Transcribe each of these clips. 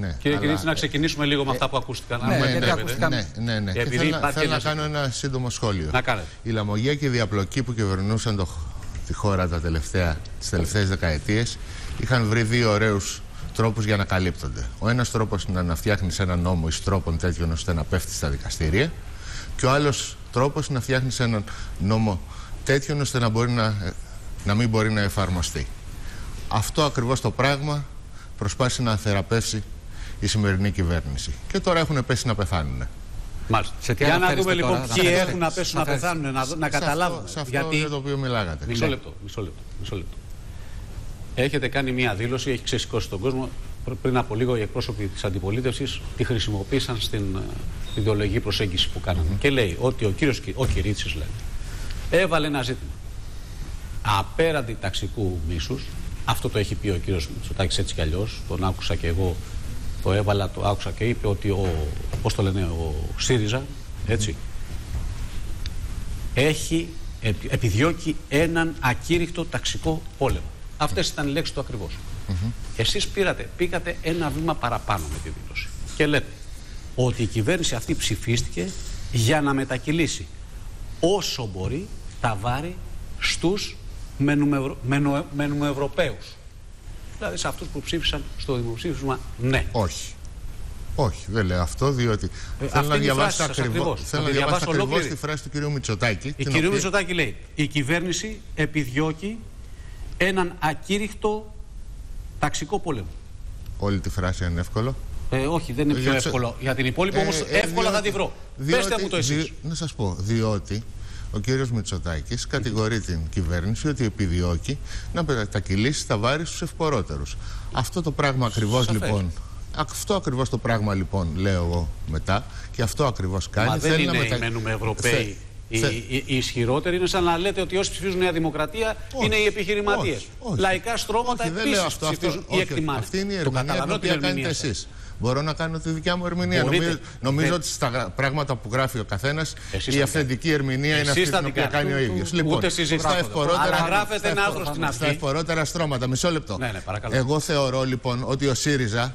Ναι, Κύριε αλλά- Κυρίτσι, να ξεκινήσουμε λίγο με αυτά που ακούστηκαν. αν ναι, μου γιατί επιτρέπετε. ακούστηκαν- Ναι, ναι, ναι. Και Επειδή θέλω, να- υπάρχει θέλω να ένας- κάνω ένα σύντομο σχόλιο. Να κάνετε. Η λαμογία και η διαπλοκή που κυβερνούσαν το, τη χώρα τα τελευταία, τις τελευταίες δεκαετίες είχαν βρει δύο ωραίους τρόπους για να καλύπτονται. Ο ένας τρόπος είναι να φτιάχνεις ένα νόμο εις τρόπον τέτοιον ώστε να πέφτεις στα δικαστήρια και ο άλλος τρόπος είναι να φτιάχνεις έναν νόμο τέτοιον ώστε να, μπορεί να, να μην μπορεί να εφαρμοστεί. Αυτό ακριβώς το πράγμα προσπάθησε να θεραπεύσει η σημερινή κυβέρνηση. Και τώρα έχουν πέσει να πεθάνουν. Μάλιστα. Σε τι Για να αναφέρεστε δούμε τώρα, λοιπόν να ποιοι αναφέρεστε. έχουν να πέσουν να Να αναφέρεστε. πεθάνουν, να, να Σε καταλάβουν. αυτό, σε αυτό Γιατί. για το οποίο μιλάγατε. Μισό Ναι. λεπτό, μισό λεπτό, μισό λεπτό. Έχετε κάνει μία δήλωση, έχει ξεσηκώσει τον κόσμο. Πρ- Πριν από λίγο οι εκπρόσωποι της αντιπολίτευσης τη χρησιμοποίησαν στην ε, ιδεολογική προσέγγιση που κάναμε. Και λέει ότι ο κύριος ο Κυρίτσης λέει, έβαλε ένα ζήτημα. Απέραντη ταξικού μίσους, αυτό το έχει πει ο κύριος Μητσοτάκης έτσι κι αλλιώς, τον άκουσα και εγώ, το έβαλα, το άκουσα και είπε ότι ο, πώς το λένε, ο ΣΥΡΙΖΑ, έτσι, έχει, επι- επιδιώκει έναν ακήρυκτο ταξικό πόλεμο. Αυτές ήταν οι λέξεις του ακριβώς. Εσείς πήρατε, πήγατε ένα βήμα παραπάνω με τη δήλωση και λέτε ότι η κυβέρνηση αυτή ψηφίστηκε για να μετακυλήσει όσο μπορεί τα βάρη στους μενουμε- μενο- μενουευρωπαίους. Δηλαδή σε αυτούς που ψήφισαν στο δημοψήφισμα ναι. Όχι. Όχι, δεν λέω αυτό, διότι θέλω αυτή να είναι η διαβάσω φράση σας ακριβώς, ακριβώς. θέλω Να να τη διαβάσω διαβάσω ακριβώς ολόκληρη. τη φράση του κυρίου Μητσοτάκη. Η την κυρία οποία- Μητσοτάκη λέει: Η κυβέρνηση επιδιώκει έναν ακήρυκτο ταξικό πόλεμο. Όλη τη φράση είναι εύκολο. Ε, όχι, δεν είναι πιο Γιατί- εύκολο. Για την υπόλοιπη όμως Ε, ε, εύκολα θα διότι- τη βρω. διότι- Πετε μου το εσείς. δι- Να σας πω, διότι ο κύριος Μητσοτάκης κατηγορεί την κυβέρνηση ότι επιδιώκει να μετακυλήσει τα βάρη στους ευπορότερους. Αυτό το πράγμα ακριβώς Σαφές. λοιπόν, αυτό ακριβώς το πράγμα λοιπόν λέω εγώ μετά και αυτό ακριβώς κάνει. Μα δεν Θέλει να είναι μετα- οι μένουμε Ευρωπαίοι. Θε- Οι, θε- οι, οι ισχυρότεροι είναι σαν να λέτε ότι όσοι ψηφίζουν Νέα Δημοκρατία Όχι, είναι οι επιχειρηματίες. όχι, όχι. Λαϊκά στρώματα Όχι, δεν λέω επίσης αυτό. αυτό ψηφίζουν ή όχι, εκτιμάνε. Αυτή είναι η Το ερμηνεία την καταλαβαίνω την οποία κάνετε ερμηνεία σας. εσείς. Μπορώ να κάνω τη δικιά μου ερμηνεία. Μπορείτε. Νομίζω, νομίζω Ε, ότι στα γρα- πράγματα που γράφει ο καθένας Εσείς η θα αυθεντική ερμηνεία είναι Εσείς αυτή θα την την οποία κάνετε. κάνει ο ίδιος. Λοιπόν, Ούτε συζήτηση. στα ευπορότερα, Αλλά γράφετε στα ένα ευπο- άρθρο στην Στα αρχή. ευπορότερα στρώματα. Μισό λεπτό. Ναι, ναι, παρακαλώ. Εγώ θεωρώ λοιπόν ότι ο ΣΥΡΙΖΑ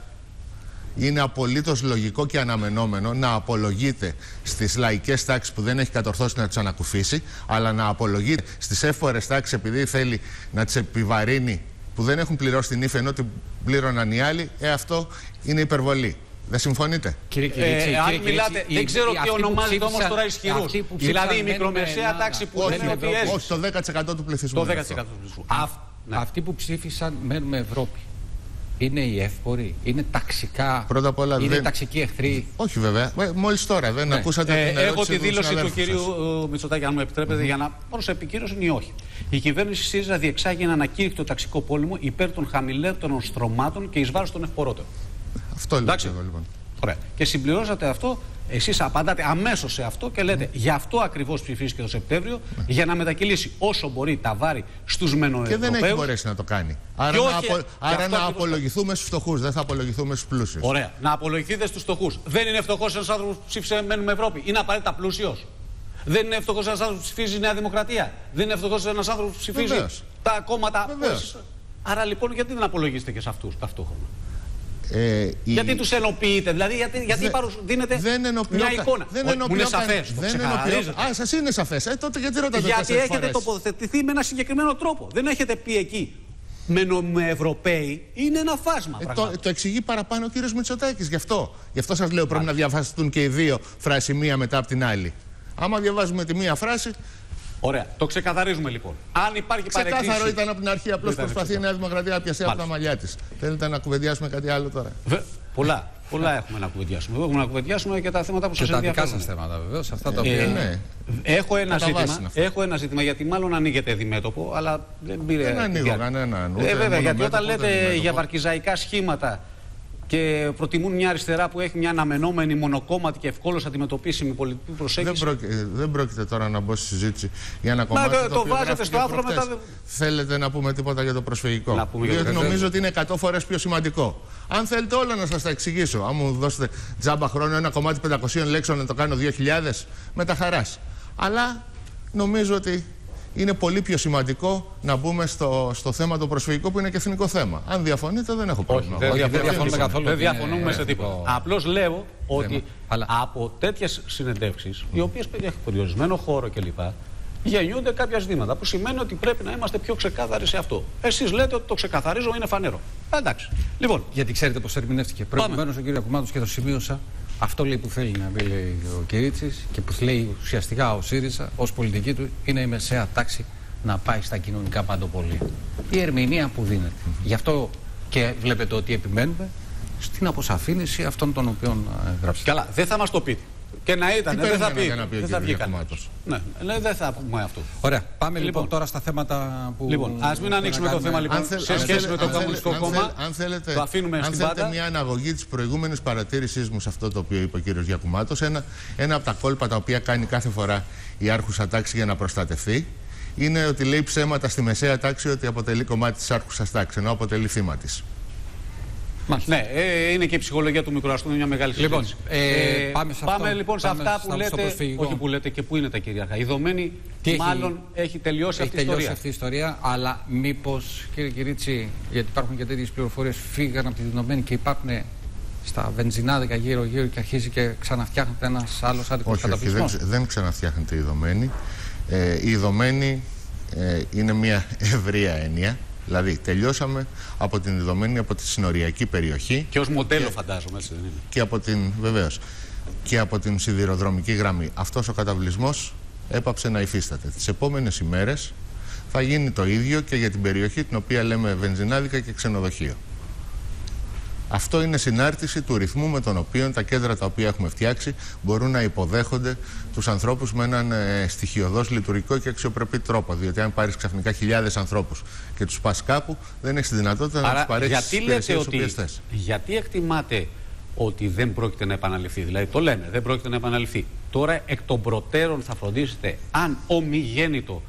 είναι απολύτως λογικό και αναμενόμενο να απολογείται στις λαϊκές τάξεις που δεν έχει κατορθώσει να τις ανακουφίσει, αλλά να απολογείται στις εύφορες τάξεις επειδή θέλει να τις επιβαρύνει που δεν έχουν πληρώσει την ύφη ενώ την πλήρωναν οι άλλοι, ε, αυτό είναι υπερβολή. Δεν συμφωνείτε; Κύριε Κυρίτσι, Ε, κύριε αν Κυρίτσι, μιλάτε, οι- δεν ξέρω οι- τι αυτοί που ονομάζετε όμως ψήφισαν- τώρα ισχυρούς. αυτοί που ψήφισαν Δηλαδή η μένουν μικρομεσαία Ελλάδα. τάξη που όχι, λένε ότι Ευρώπη. έζησε. όχι, το 10% του πληθυσμού. Το είναι 10% αυτό. του πληθυσμού. Α- Αυ- ναι. Αυτοί που ψήφισαν μένουμε Ευρώπη. Είναι οι εύποροι, είναι ταξικά. Πρώτα απ' όλα είναι δεν- ταξικοί εχθροί. Όχι βέβαια. Μόλις τώρα δεν Ναι. ακούσατε Ε, την έχω ερώτηση τη δήλωση του συναδέλφου κυρίου σας. ε, Μητσοτάκη, αν μου επιτρέπετε, για να πάρω σε επικύρωση ή όχι. Η κυβέρνηση ΣΥΡΙΖΑ διεξάγει έναν ακήρυκτο ταξικό πόλεμο υπέρ των χαμηλότερων στρωμάτων και εις βάρος των ευπορότερων. Αυτό λέω Εντάξει. εγώ λοιπόν. Ωραία. Και συμπληρώσατε αυτό, εσείς απαντάτε αμέσως σε αυτό και λέτε γι' αυτό ακριβώς ψηφίστηκε το Σεπτέμβριο, για να μετακυλήσει όσο μπορεί τα βάρη στους Και δεν έχει μενοευρωπαίου. μπορέσει να το κάνει. Άρα Και να, όχι- απο... και Άρα αυτό να ακριβώς απολογηθούμε στους φτωχούς, δεν θα απολογηθούμε στους πλούσιους. Ωραία. Να απολογηθείτε στους φτωχούς. Δεν είναι φτωχός ένας άνθρωπος που ψήφισε Μένουμε Ευρώπη. Είναι απαραίτητα πλούσιος. Δεν είναι φτωχός ένας άνθρωπος που ψηφίζει Νέα Δημοκρατία. Δεν είναι φτωχός ένας άνθρωπος που ψηφίζει Βεβαίως. τα κόμματα. Βεβαίως. Άρα λοιπόν, γιατί δεν απολογίζετε και σε αυτούς ταυτόχρονα; Ε, η- Γιατί τους ενοποιείτε, δηλαδή γιατί, γιατί Δεν- παρουσ- δίνετε δεν ενοποιώ μια κα- εικόνα. Δεν Όχι, μου ενοποιώ είναι κα- σαφές. Το δεν ενοποιώ- ξεκαθαρίζετε. Α, σας είναι σαφές. Ε, τότε γιατί ρωτάτε Γιατί τέσσερις έχετε φορές. τοποθετηθεί με ένα συγκεκριμένο τρόπο. Δεν έχετε πει εκεί. Με Ευρωπαίοι είναι ένα φάσμα. Ε, πραγμάτων. το, το εξηγεί παραπάνω ο κύριος Μητσοτάκης. Γι' αυτό. Γι' αυτό σας λέω πρέπει να διαβαστούν και οι δύο φράσει μία μετά από την άλλη. Άμα διαβάζουμε τη μία φράση, Ωραία. Το ξεκαθαρίζουμε λοιπόν. Αν υπάρχει ξεκάθαρο παρεκκλήση. ήταν από την αρχή. Απλώς ήταν προσπαθεί η Νέα Δημοκρατία να πιαστεί από τα μαλλιά της. Θέλετε να κουβεντιάσουμε κάτι άλλο τώρα; Βε- Πολλά. Πολλά έχουμε να κουβεντιάσουμε. Εδώ έχουμε να κουβεντιάσουμε και τα θέματα που Και σας τα δικά ενδιαφέρουν. σας θέματα βεβαίως. Αυτά τα Ε, οποία. ναι. Έχω ένα, Κατά βάση ζήτημα, είναι αυτό. έχω ένα ζήτημα γιατί μάλλον ανοίγεται διμέτωπο, αλλά δεν πήρε. Δεν ανοίγω διάρκεια. κανέναν, Ε, ούτε βέβαια, γιατί μονομέτωπο, όταν ούτε λέτε διμέτωπο. για βαρκιζαϊκά σχήματα και προτιμούν μια αριστερά που έχει μια αναμενόμενη μονοκόμματη και ευκόλως αντιμετωπίσιμη πολιτική Δεν, προσέγγιση. πρόκει- δεν πρόκειται τώρα να μπω στη συζήτηση για ένα κομμάτι. το- το οποίο βάζετε γράφτηκε στο άρθρο προχτές. μετά δεν- Θέλετε να πούμε τίποτα για το προσφυγικό; Να πούμε για το Διότι προσφυγικό. νομίζω ότι είναι 100 φορές πιο σημαντικό. Αν θέλετε όλα να σας τα εξηγήσω. Αν μου δώσετε τζάμπα χρόνο ένα κομμάτι 500 λέξεων να το κάνω 2.000, με τα χαράς. Αλλά νομίζω ότι είναι πολύ πιο σημαντικό να μπούμε στο, στο θέμα το προσφυγικό που είναι και εθνικό θέμα. Αν διαφωνείτε, δεν έχω πρόβλημα. δεν, Όχι, δεν διαφωνούμε, διαφωνούμε καθόλου Δεν ότι είναι διαφωνούμε σε τίποτα. εθνικό Απλώς λέω ότι Αλλά- από τέτοιες συνεντεύξεις, οι οποίες έχουν περιορισμένο χώρο κλπ., γεννιούνται κάποια ζητήματα που σημαίνει ότι πρέπει να είμαστε πιο ξεκάθαροι σε αυτό. Εσείς λέτε ότι το ξεκαθαρίζω είναι φανερό. Ε, Εντάξει. Λοιπόν, Γιατί ξέρετε πώς ερμηνεύτηκε. Προηγουμένως ο κύριος Ακουμάτο και το σημείωσα. Αυτό λέει που θέλει να πει λέει, ο Κυρίτσι και που λέει ουσιαστικά ο ΣΥΡΙΖΑ ως πολιτική του είναι η μεσαία τάξη να πάει στα κοινωνικά παντοπολία. Η ερμηνεία που δίνεται. Γι' αυτό και βλέπετε ότι επιμένουμε στην αποσαφήνιση αυτών των οποίων ε, γράψετε. καλά, δεν θα μας το πείτε. Και να ήταν, Τι δεν θα περιμένατε πει. να πει ο δεν θα κύριος βγει κανένας. Γιακουμάτος; Ναι, ναι, δεν θα πούμε αυτό. Ωραία. Πάμε λοιπόν, Λοιπόν. τώρα στα θέματα που. Λοιπόν, ας μην που ανοίξουμε να το θέμα κάνουμε. λοιπόν θέλ- σε σχέση θέλ- με το αν θέλ- Κομμουνιστικό αν Κόμμα. θέλ- αν θέλετε, το αφήνουμε αν στην θέλετε πάντα. μια αναγωγή της προηγούμενης παρατήρησής μου σε αυτό το οποίο είπε ο κύριος Γιακουμάτος, ένα, ένα από τα κόλπα τα οποία κάνει κάθε φορά η άρχουσα τάξη για να προστατευτεί είναι ότι λέει ψέματα στη μεσαία τάξη ότι αποτελεί κομμάτι της άρχουσας τάξης, ενώ αποτελεί θύμα της. Μάλιστα. Ναι, ε, είναι και η ψυχολογία του μικροαστού, είναι μια μεγάλη Λοιπόν, συζήτηση. ε, πάμε σε αυτό. λοιπόν σε Πάμε αυτά στα- που στο λέτε. προσφυγικό. Όχι που λέτε και πού είναι τα κυρίαρχα. Η δομένη Τι έχει- μάλλον έχει τελειώσει Έχει αυτή η τελειώσει ιστορία. αυτή η ιστορία, αλλά μήπως, κύριε Κυρίτσι, γιατί υπάρχουν και τέτοιες πληροφορίες, φύγαν από τη δεδομένη και υπάρχουν στα βενζινάδικα γύρω-γύρω και αρχίζει και ξαναφτιάχνεται ένας άλλος άτυπος Όχι, όχι δεν, καταπληκτισμός. ξε- δεν ξαναφτιάχνεται η δομένη. Ε, η δομένη ε, είναι μια ευρεία έννοια. Δηλαδή, τελειώσαμε από την δεδομένη από τη συνοριακή περιοχή Και ως μοντέλο, φαντάζομαι, έτσι δεν είναι. και από την, βεβαίως, και από την σιδηροδρομική γραμμή. Αυτός ο καταβλισμός έπαψε να υφίσταται. Τις επόμενες ημέρες θα γίνει το ίδιο και για την περιοχή την οποία λέμε βενζινάδικα και ξενοδοχείο. Αυτό είναι συνάρτηση του ρυθμού με τον οποίο τα κέντρα τα οποία έχουμε φτιάξει μπορούν να υποδέχονται τους ανθρώπους με έναν ε, στοιχειοδός λειτουργικό και αξιοπρεπή τρόπο. Διότι αν πάρεις ξαφνικά χιλιάδες ανθρώπους και τους πας κάπου, δεν έχεις τη δυνατότητα να τους Άρα, παρέχεις τις γιατί λέτε υπηρεσίες ότι. οποίες θες. Γιατί εκτιμάτε ότι δεν πρόκειται να επαναληφθεί; Δηλαδή, το λέμε, δεν πρόκειται να επαναληφθεί. Τώρα, εκ των προτέρων θα φροντίσετε αν ομιγέννητο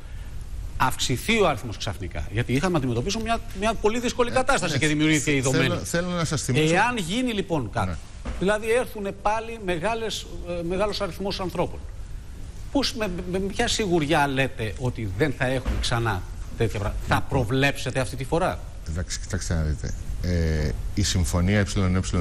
αυξηθεί ο αριθμός ξαφνικά. Γιατί είχαμε να αντιμετωπίσουμε μια, μια πολύ δύσκολη κατάσταση ναι, και δημιουργήθηκε η θέλω- δομένη. θέλω να σας θυμίσω- Εάν γίνει λοιπόν κάτι, Ναι. δηλαδή έρθουν πάλι μεγάλες, ε, μεγάλος αριθμός ανθρώπων, πώς, με, με ποια σιγουριά λέτε ότι δεν θα έχουμε ξανά τέτοια πράγματα; Θα προβλέψετε αυτή τη φορά; Εντάξει, κοιτάξτε να δείτε. Ε, η συμφωνία ΕΕ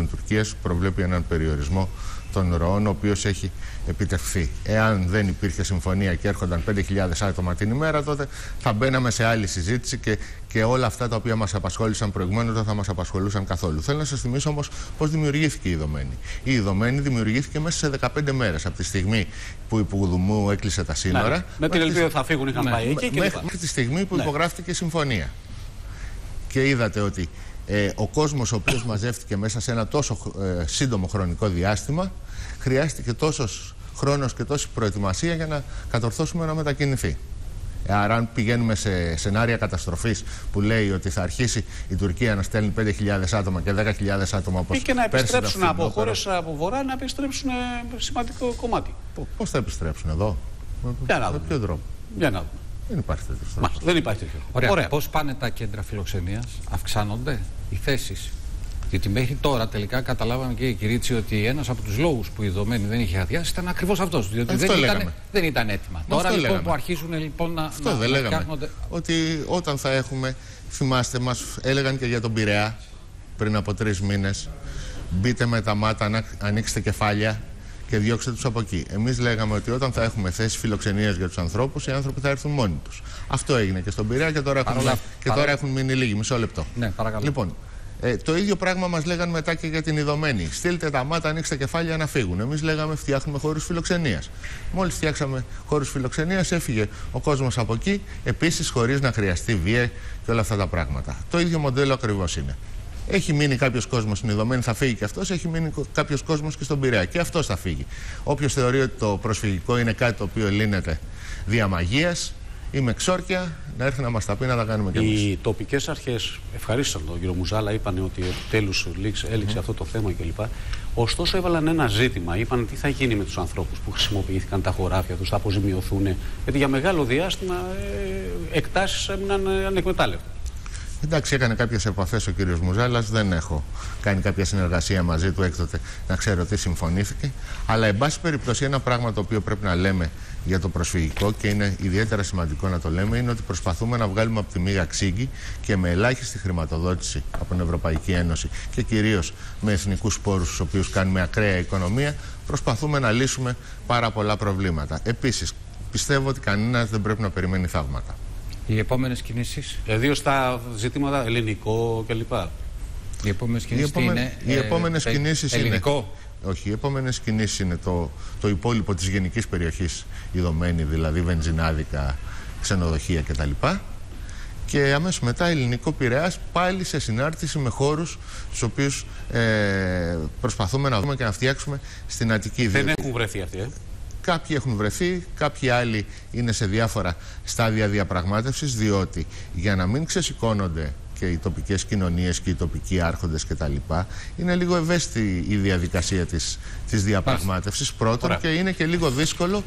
Τουρκίας προβλέπει έναν περιορισμό των ροών, ο οποίος έχει επιτευχθεί. Εάν δεν υπήρχε συμφωνία και έρχονταν 5.000 άτομα την ημέρα, τότε θα μπαίναμε σε άλλη συζήτηση και, και όλα αυτά τα οποία μας απασχόλησαν προηγουμένως δεν θα μας απασχολούσαν καθόλου. Θέλω να σας θυμίσω όμως πώς δημιουργήθηκε η δομένη. Η δομένη δημιουργήθηκε μέσα σε 15 μέρες από τη στιγμή που η Πουδουμού έκλεισε τα σύνορα. Ναι, με την μέχρι ελπίδα ότι θα φύγουν, είχαν πάει εκεί και μέχρι, λοιπά. μέχρι τη στιγμή που Ναι. υπογράφτηκε η συμφωνία. Και είδατε ότι ε, ο κόσμος ο οποίος μαζεύτηκε μέσα σε ένα τόσο ε, σύντομο χρονικό διάστημα χρειάστηκε τόσος χρόνος και τόση προετοιμασία για να κατορθώσουμε να μετακινηθεί. Ε, Άρα, αν πηγαίνουμε σε σενάρια καταστροφής που λέει ότι θα αρχίσει η Τουρκία να στέλνει 5.000 άτομα και 10.000 άτομα όπως Ή και να πέρσι τα επιστρέψουν από φθινόπωρα, χώρες από βορρά να επιστρέψουν ε, σημαντικό κομμάτι. πο- Πώς θα επιστρέψουν εδώ, με, Για να με δούμε. ποιο τρόπο; Για να δούμε. Δεν υπάρχει τέτοιο τρόπο. Μάλιστα, δεν υπάρχει τέτοιο. Ωραία. Πώς πάνε τα κέντρα φιλοξενίας, αυξάνονται οι θέσεις; Γιατί μέχρι τώρα τελικά καταλάβαμε και η Κυρίτσι ότι ένας από τους λόγους που η δομένη δεν είχε αδειάσει ήταν ακριβώς αυτός. Διότι Αυτό δεν λέγαμε. ήταν, δεν ήταν έτοιμα. Μα τώρα αυτό λοιπόν λέγαμε. που αρχίζουν λοιπόν να, Αυτό να, δεν να λέγαμε. φτιάχνονται. Ότι όταν θα έχουμε, θυμάστε, μας έλεγαν και για τον Πειραιά πριν από τρεις μήνες, μπείτε με τα μάτα, ανα- ανοίξτε κεφάλια και διώξτε τους από εκεί. Εμείς λέγαμε ότι όταν θα έχουμε θέσεις φιλοξενίας για τους ανθρώπους, οι άνθρωποι θα έρθουν μόνοι τους. Αυτό έγινε και στον Πειραιά και τώρα έχουν, Παρόλα- και τώρα παρόλα- έχουν μείνει λίγοι. Μισό λεπτό. Ναι, παρακαλώ. Λοιπόν, ε, το ίδιο πράγμα μας λέγαν μετά και για την ειδωμένη. Στείλτε τα μάτα, ανοίξτε κεφάλια να φύγουν. Εμείς λέγαμε φτιάχνουμε χώρους φιλοξενίας. Μόλις φτιάξαμε χώρους φιλοξενίας, έφυγε ο κόσμος από εκεί, επίσης χωρίς να χρειαστεί βία και όλα αυτά τα πράγματα. Το ίδιο μοντέλο ακριβώς είναι. Έχει μείνει κάποιος κόσμος στην ειδωμένη, θα φύγει και αυτός. Έχει μείνει κάποιος κόσμος και στον Πειραιά. Και αυτός θα φύγει. Όποιος θεωρεί ότι το προσφυγικό είναι κάτι το οποίο λύνεται δια μαγείας ή με ξόρκια, να έρθει να μας τα πει να τα κάνουμε κι εμείς. Οι τοπικές αρχές ευχαρίστησαν τον κύριο Μουζάλα, είπαν ότι επιτέλου έληξε αυτό το θέμα κλπ. Ωστόσο, έβαλαν ένα ζήτημα. Είπαν τι θα γίνει με τους ανθρώπους που χρησιμοποιήθηκαν τα χωράφια τους, θα αποζημιωθούν. Γιατί για μεγάλο διάστημα ε, εκτάσεις έμειναν ε, ανεκμετάλλευτα. Εντάξει, έκανε κάποιες επαφές ο κύριος Μουζάλας. Δεν έχω κάνει κάποια συνεργασία μαζί του έκτοτε να ξέρω τι συμφωνήθηκε. Αλλά, εν πάση περιπτώσει, ένα πράγμα το οποίο πρέπει να λέμε για το προσφυγικό και είναι ιδιαίτερα σημαντικό να το λέμε είναι ότι προσπαθούμε να βγάλουμε από τη μήγα ξύγκη και με ελάχιστη χρηματοδότηση από την Ευρωπαϊκή Ένωση και κυρίως με εθνικούς πόρους, τους οποίους κάνουμε ακραία οικονομία, προσπαθούμε να λύσουμε πάρα πολλά προβλήματα. Επίσης, πιστεύω ότι κανένας δεν πρέπει να περιμένει θαύματα. Οι επόμενες κινήσεις; Ιδίω στα ζητήματα ελληνικό κλπ. Οι επόμενες κινήσεις είναι. Οι επόμενες ε, κινήσεις είναι. Ελληνικό. Όχι, οι επόμενες κινήσεις είναι το, το υπόλοιπο της γενικής περιοχής, η δηλαδή βενζινάδικα, ξενοδοχεία κτλ. Και αμέσως μετά ελληνικό Πειραιάς πάλι σε συνάρτηση με χώρους τους οποίους ε, προσπαθούμε να δούμε και να φτιάξουμε στην Αττική. Δεν έχουν βρεθεί αυτοί, ε. Κάποιοι έχουν βρεθεί, κάποιοι άλλοι είναι σε διάφορα στάδια διαπραγμάτευσης διότι για να μην ξεσηκώνονται και οι τοπικές κοινωνίες και οι τοπικοί άρχοντες κτλ. Είναι λίγο ευαίσθητη η διαδικασία της, της διαπραγμάτευσης πρώτον και είναι και λίγο δύσκολο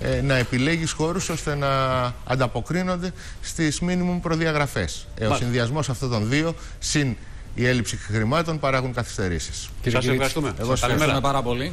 ε, να επιλέγεις χώρους ώστε να ανταποκρίνονται στις μίνιμουμ προδιαγραφές. Ε, ο συνδυασμός αυτών των δύο συν η έλλειψη χρημάτων παράγουν καθυστερήσεις. Σας ευχαριστούμε. Εγώ σας ευχαριστούμε πάρα πολύ.